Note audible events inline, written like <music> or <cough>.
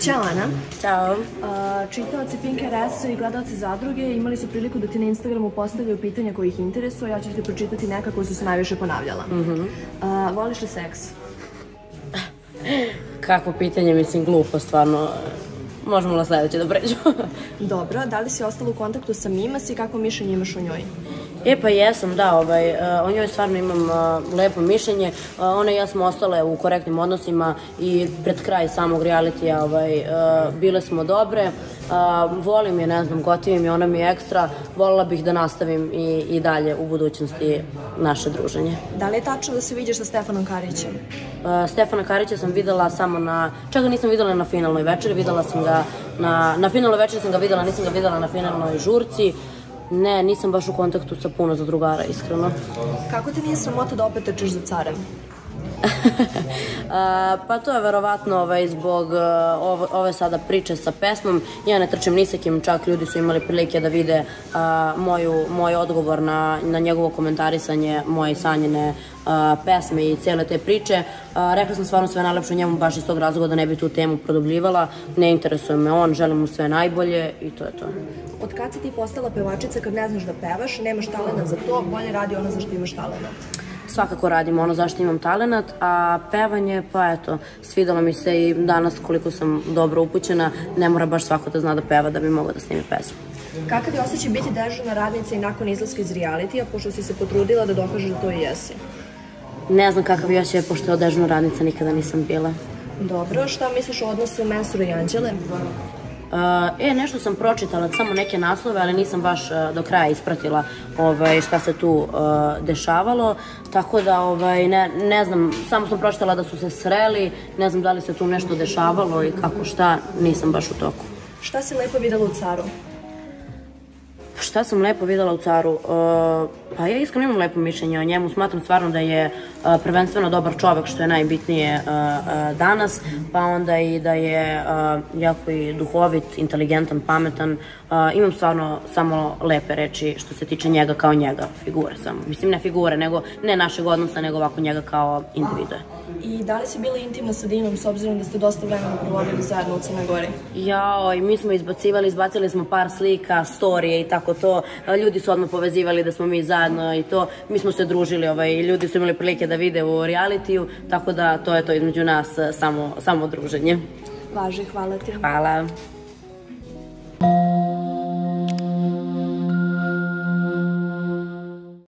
Ćao Ana. Ćao. Uh, čitaoci Pink RS i gledalci zadruge imali su priliku da ti na Instagramu postavljaju pitanja koji ih interesuje, ja ću ti pročitati neka koja su se najviše ponavljala. Mm -hmm. uh, voliš li seks? <laughs> Kakvo pitanje, mislim, glupo, stvarno. Možemo na sledeće da pređemo. Dobro, da li si ostala u kontaktu sa Mimas i kako mišljenje imaš o njoj? E pa jesam, da, ovaj, uh, o njoj stvarno imam uh, lepo mišljenje. Uh, ona i ja smo ostale u korektnim odnosima i pred kraj samog realitija ovaj, bile smo dobre. Volim je, ne znam, gotivim je, ona mi je ekstra. Volila bih da nastavim i, i dalje u budućnosti naše druženje. Da li je tačno da se vidiš sa Stefanom Karićem? Stefana Karića sam videla samo na, čak ga nisam videla na finalnoj večeri, videla sam ga na, na finalnoj večeri sam ga videla, nisam ga videla na finalnoj žurci. Ne, nisam baš u kontaktu sa puno za drugara, iskreno. Kako te nije sramota da opet trčeš za carem? <laughs> pa to je verovatno ovaj, zbog uh, ove, ove sada priče sa pesmom. Ja ne trčem ni sa kim, čak ljudi su imali prilike da vide uh, moju, moj odgovor na, na njegovo komentarisanje moje sanjene uh, pesme i cele te priče. Uh, rekla sam stvarno sve najlepše njemu baš iz tog razloga da ne bi tu temu produbljivala. Ne interesuje me on, želim mu sve najbolje i to je to. Od kad si ti postala pevačica kad ne znaš da pevaš, nemaš talena za to, bolje radi ono za što imaš talena? Svakako radim ono zašto imam talenat, a pevanje, pa eto, svidalo mi se i danas koliko sam dobro upućena, ne mora baš svako da zna da peva da bi mogla da snimi pesmu. Kakav je osjećaj biti dežurna radnica i nakon izlaska iz realitija, pošto si se potrudila da dokažeš da to i jesi? Ne znam kakav je osjećaj, pošto dežurna radnica nikada nisam bila. Dobro, šta misliš o odnosu Mensura i Anđele? Uh, e, nešto sam pročitala, samo neke naslove, ali nisam baš uh, do kraja ispratila ovaj, šta se tu uh, dešavalo, tako da ovaj, ne, ne znam, samo sam pročitala da su se sreli, ne znam da li se tu nešto dešavalo i kako šta, nisam baš u toku. Šta si lepo videla u caru? Šta sam lepo videla u caru? Uh, pa ja iskreno imam lepo mišljenje o njemu. Smatram stvarno da je uh, prvenstveno dobar čovek, što je najbitnije uh, danas, pa onda i da je jako i duhovit, inteligentan, pametan. Imam stvarno samo lepe reči što se tiče njega kao njega, figure samo. Mislim, ne figure, nego ne našeg odnosa, nego ovako njega kao individue. I da li si bila intimna sa Dinom, s obzirom da ste dosta vremena provodili zajedno u Crnoj Gori? Jao, i mi smo izbacivali, izbacili smo par slika, storije i tako to. Ljudi su odmah povezivali da smo mi zajedno i to. Mi smo se družili, ovaj, ljudi su imali prilike da vide u realitiju, tako da to je to između nas samo, samo druženje. Važi, hvala ti. Hvala.